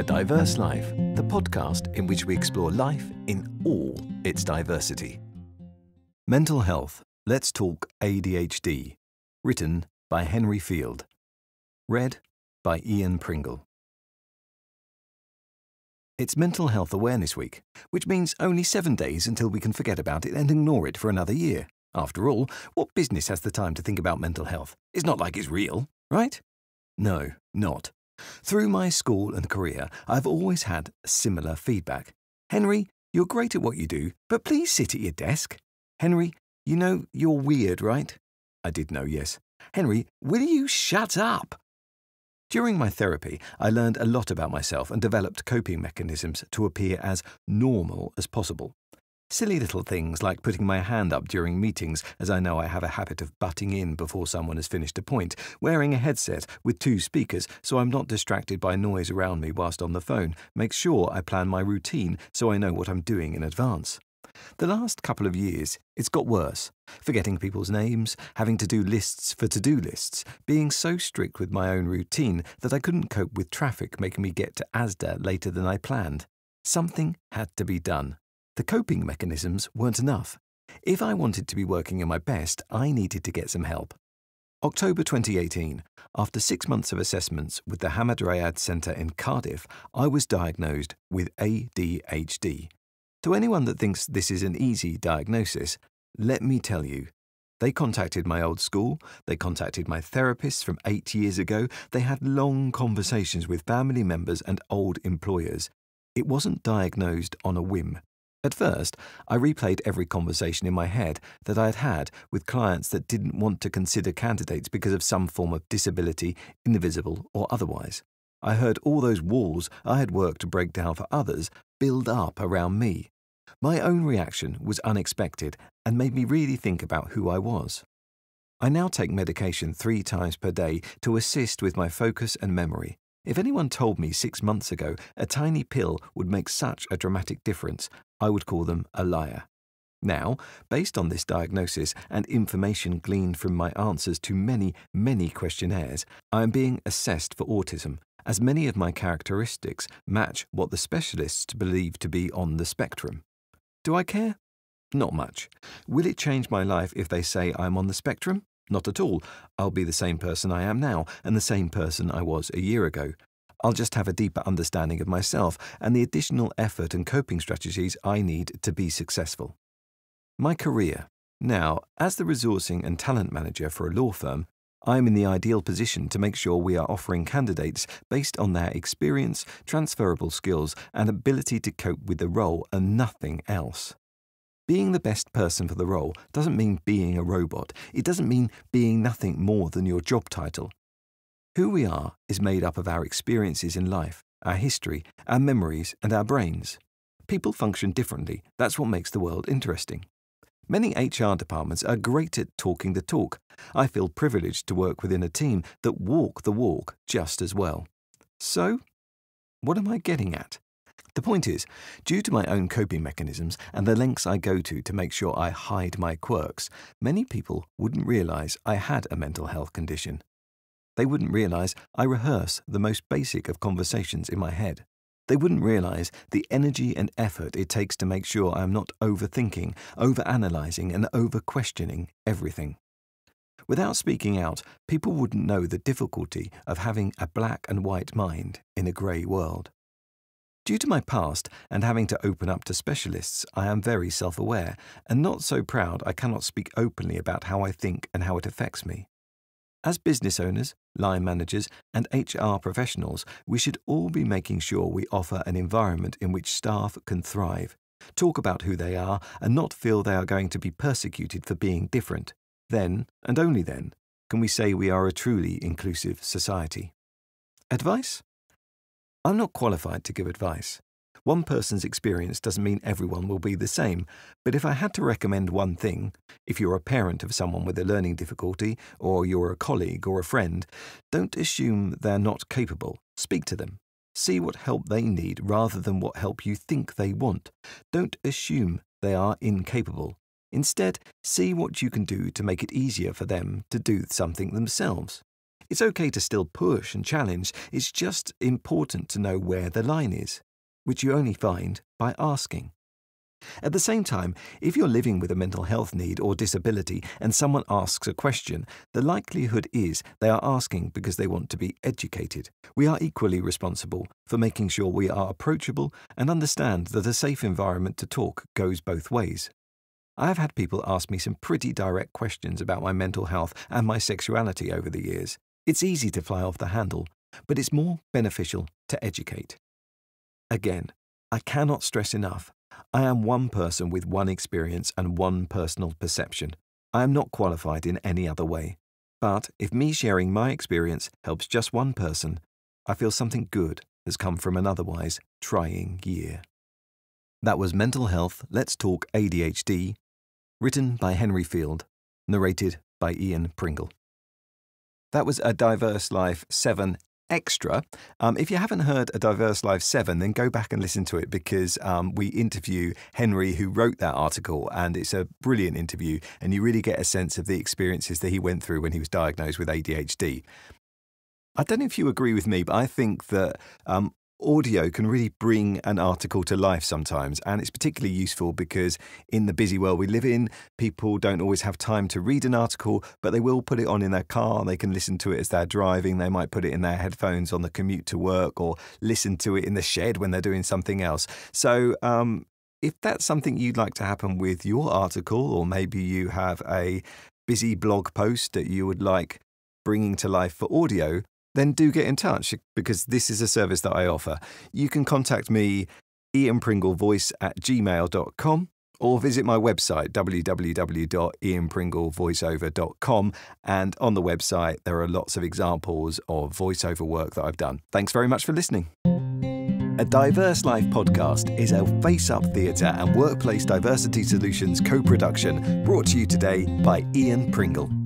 A Diverse Life, the podcast in which we explore life in all its diversity. Mental Health Let's Talk ADHD. Written by Henry Field. Read by Ian Pringle. It's Mental Health Awareness Week, which means only seven days until we can forget about it and ignore it for another year. After all, what business has the time to think about mental health? It's not like it's real, right? No, not. Through my school and career, I've always had similar feedback. Henry, you're great at what you do, but please sit at your desk. Henry, you know you're weird, right? I did know, yes. Henry, will you shut up? During my therapy, I learned a lot about myself and developed coping mechanisms to appear as normal as possible. Silly little things like putting my hand up during meetings, as I know I have a habit of butting in before someone has finished a point, wearing a headset with two speakers so I'm not distracted by noise around me whilst on the phone, make sure I plan my routine so I know what I'm doing in advance. The last couple of years, it's got worse. Forgetting people's names, having to do lists for to do lists, being so strict with my own routine that I couldn't cope with traffic making me get to Asda later than I planned. Something had to be done. The coping mechanisms weren't enough. If I wanted to be working at my best, I needed to get some help. October 2018, after six months of assessments with the Hamadryad Centre in Cardiff, I was diagnosed with ADHD. To anyone that thinks this is an easy diagnosis, let me tell you. They contacted my old school, they contacted my therapists from eight years ago, they had long conversations with family members and old employers. It wasn't diagnosed on a whim. At first, I replayed every conversation in my head that I had had with clients that didn't want to consider candidates because of some form of disability, invisible or otherwise. I heard all those walls I had worked to break down for others build up around me. My own reaction was unexpected and made me really think about who I was. I now take medication three times per day to assist with my focus and memory. If anyone told me six months ago a tiny pill would make such a dramatic difference, I would call them a liar. Now, based on this diagnosis and information gleaned from my answers to many, many questionnaires, I am being assessed for autism, as many of my characteristics match what the specialists believe to be on the spectrum. Do I care? Not much. Will it change my life if they say I'm on the spectrum? Not at all. I'll be the same person I am now and the same person I was a year ago. I'll just have a deeper understanding of myself and the additional effort and coping strategies I need to be successful. My career. Now, as the resourcing and talent manager for a law firm, I am in the ideal position to make sure we are offering candidates based on their experience, transferable skills, and ability to cope with the role and nothing else. Being the best person for the role doesn't mean being a robot. It doesn't mean being nothing more than your job title. Who we are is made up of our experiences in life, our history, our memories, and our brains. People function differently. That's what makes the world interesting. Many HR departments are great at talking the talk. I feel privileged to work within a team that walk the walk just as well. So, what am I getting at? The point is, due to my own coping mechanisms and the lengths I go to to make sure I hide my quirks, many people wouldn't realize I had a mental health condition. They wouldn't realize I rehearse the most basic of conversations in my head. They wouldn't realize the energy and effort it takes to make sure I am not overthinking, overanalyzing, and over-questioning everything. Without speaking out, people wouldn't know the difficulty of having a black and white mind in a grey world. Due to my past and having to open up to specialists, I am very self aware and not so proud I cannot speak openly about how I think and how it affects me. As business owners, line managers, and HR professionals, we should all be making sure we offer an environment in which staff can thrive, talk about who they are, and not feel they are going to be persecuted for being different. Then, and only then, can we say we are a truly inclusive society. Advice? I'm not qualified to give advice. One person's experience doesn't mean everyone will be the same, but if I had to recommend one thing, if you're a parent of someone with a learning difficulty, or you're a colleague or a friend, don't assume they're not capable. Speak to them. See what help they need rather than what help you think they want. Don't assume they are incapable. Instead, see what you can do to make it easier for them to do something themselves. It's okay to still push and challenge, it's just important to know where the line is, which you only find by asking. At the same time, if you're living with a mental health need or disability and someone asks a question, the likelihood is they are asking because they want to be educated. We are equally responsible for making sure we are approachable and understand that a safe environment to talk goes both ways. I have had people ask me some pretty direct questions about my mental health and my sexuality over the years. It's easy to fly off the handle, but it's more beneficial to educate. Again, I cannot stress enough I am one person with one experience and one personal perception. I am not qualified in any other way. But if me sharing my experience helps just one person, I feel something good has come from an otherwise trying year. That was Mental Health Let's Talk ADHD Written by Henry Field, narrated by Ian Pringle. That was A Diverse Life 7 Extra. Um, if you haven't heard A Diverse Life 7, then go back and listen to it because um, we interview Henry, who wrote that article, and it's a brilliant interview, and you really get a sense of the experiences that he went through when he was diagnosed with ADHD. I don't know if you agree with me, but I think that um, audio can really bring an article to life sometimes. And it's particularly useful because in the busy world we live in, people don't always have time to read an article, but they will put it on in their car. They can listen to it as they're driving. They might put it in their headphones on the commute to work or listen to it in the shed when they're doing something else. So, um, if that's something you'd like to happen with your article, or maybe you have a busy blog post that you would like bringing to life for audio, then do get in touch because this is a service that I offer. You can contact me, ianpringlevoice at gmail.com, or visit my website, www.ianpringlevoiceover.com. And on the website, there are lots of examples of voiceover work that I've done. Thanks very much for listening. A Diverse Life podcast is a face up theatre and workplace diversity solutions co production brought to you today by Ian Pringle.